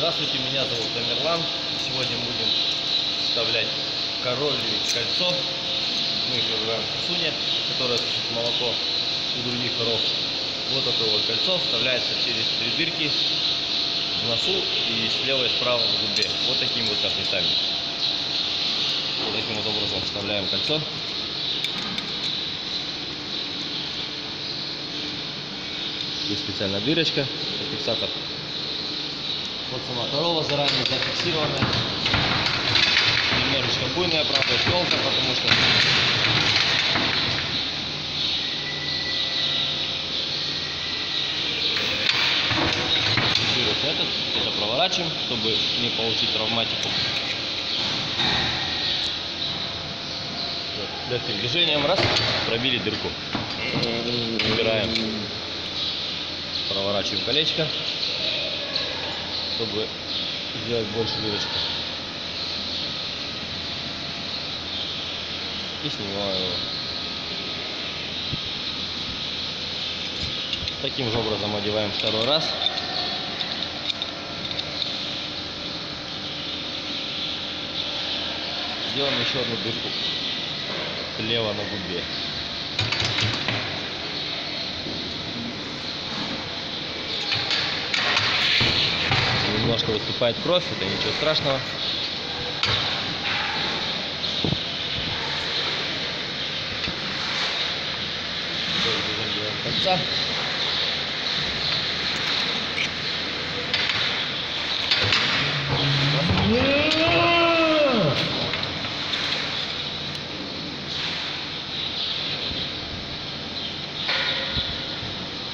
Здравствуйте, меня зовут Тамерлан. Сегодня будем вставлять коровье кольцо. Мы их называем сосуня, которое сосет молоко у других коров. Вот такое вот кольцо вставляется через три дырки в носу и слева и справа в губе. Вот таким вот ножницами. Вот таким вот образом вставляем кольцо. Есть специальная дырочка, фиксатор. Вот сама корова заранее зафиксированная. Немножечко буйная, правда, щелка, потому что фиксируется этот, это проворачиваем, чтобы не получить травматику. Легким движением раз, пробили дырку. Убираем. Проворачиваем колечко, чтобы сделать больше дырочку. И снимаю его. Таким же образом одеваем второй раз. Делаем еще одну дырку слева на губе. Немножко выступает кровь, это ничего страшного. Делаем кольца.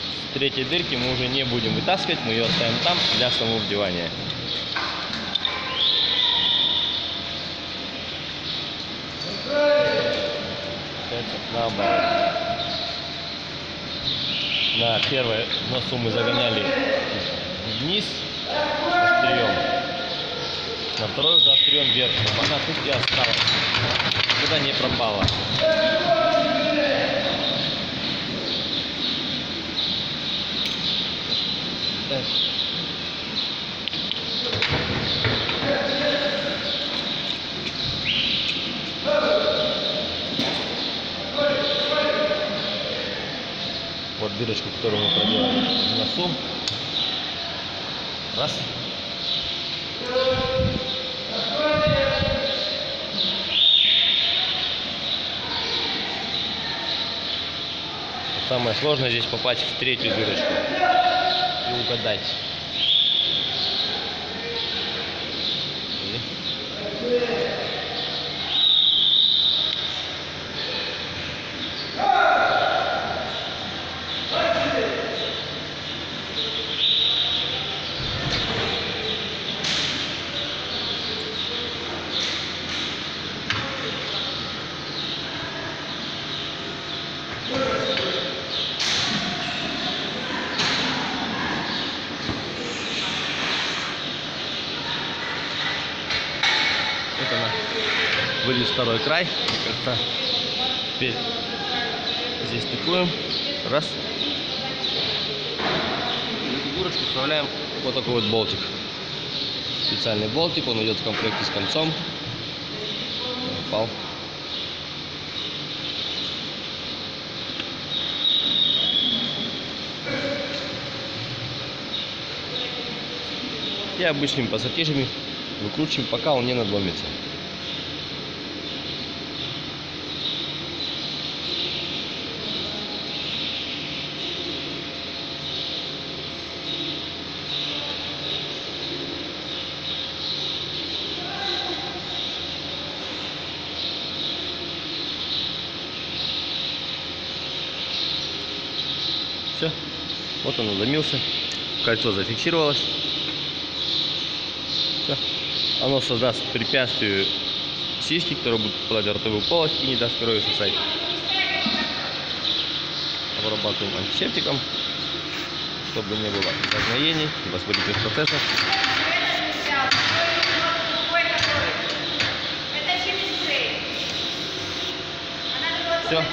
С третьей дырки мы уже не будем вытаскивать, мы ее оставим там для самого вдевания. На первой носу мы загоняли вниз острием. На второй уже острием вверх, она тут и осталась. Никуда не пропала. Так. Вот дырочку, которую мы проделали в носу. Раз. Самое сложное здесь попасть в третью дырочку и угадать. Вот она. Вылез второй край. Как-то теперь здесь тыкуем. Раз. И фигурочку вставляем вот такой вот болтик. Специальный болтик, он идет в комплекте с кольцом. Упал. И обычными пассатижами выкручиваем, пока он не надломится. Все, вот он надломился, кольцо зафиксировалось. Всё. Оно создаст препятствие сиськи, которая будет попадать в ротовую полость и не даст крови сосать. Обрабатываем антисептиком, чтобы не было загноений, воспалительных процессов. Это